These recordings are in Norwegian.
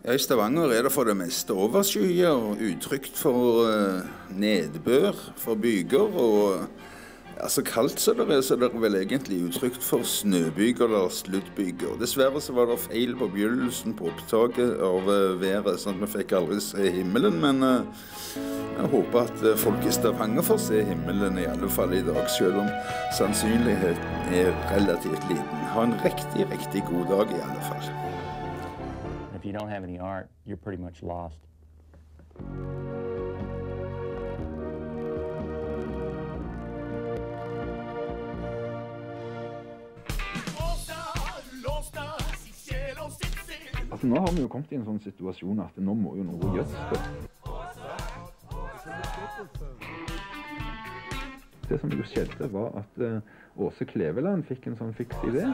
Ja, I Stavanger er det for det meste overskyer, utrygt for eh, nedbør for byger. Og ja, så kaldt som det er, så det er vel egentlig utrygt for snøbyger eller sluddbyger. Dessverre så var det feil på begynnelsen på opptaket av eh, været, sånn at vi fikk aldri se himmelen. Men eh, jeg håper at folk i Stavanger får se himmelen i alle fall i dag, selv om sannsynligheten er relativt liten. Ha en riktig, riktig god dag i alle fall. If you don't have any art, you're pretty much lost. Altså Nå har vi jo kommet i en sånn situasjon at nå må jo noe gjøres. Det som jo skjedde, var at eh, Åse Kleveland fikk en sånn fiks idé.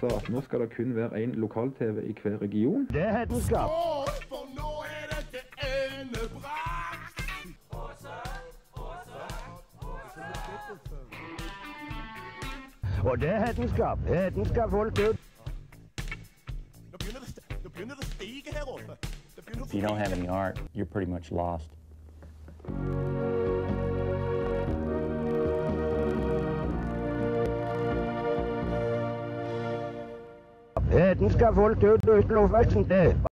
Sa at nå skal det kun være én lokal-TV i hver region. Det er hedenskap. For nå er dette endebrakt. Og det er hedenskap. Hedenskap holdt ut. Nå begynner det, nå begynner det å stige her oppe. If you don't have any art, you're pretty much lost. Hedenskap folk ut uten. Det